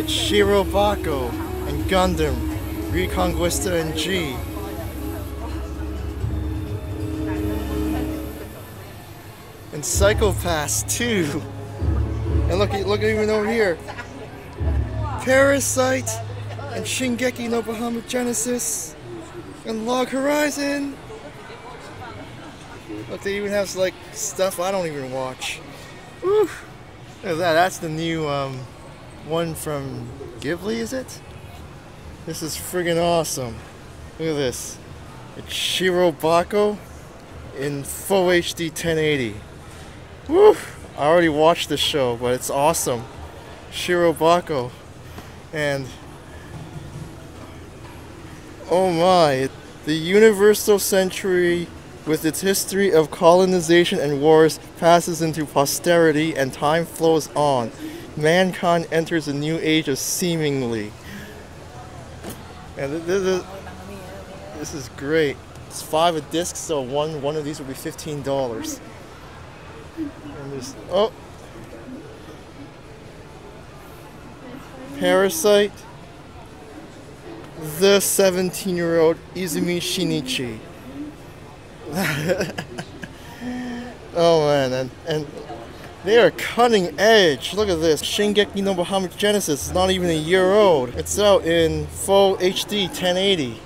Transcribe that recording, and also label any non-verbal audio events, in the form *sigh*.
It's Shirobako and Gundam Reconguista and G. And Psycho-Pass too. And look, look even over here. Parasyte and Shingeki no Bahamut Genesis and Log Horizon. Look, they even have like stuff I don't even watch. Woo. Look at that. That's the new um, one from Ghibli, is it? This is friggin' awesome. Look at this. It's Shirobako in full HD 1080. Woo! I already watched this show, but it's awesome. Shirobako. And oh my, the universal century with its history of colonization and wars passes into posterity and time flows on. Mankind enters a new age of seemingly. And this is, this is great. It's five a disc, so one one of these will be fifteen dollars. And there's oh Parasyte. The 17 year old Izumi Shinichi. *laughs* oh man, and, and they are cutting edge. Look at this. Shingeki no Bahamut Genesis is not even a year old. It's out in full HD 1080.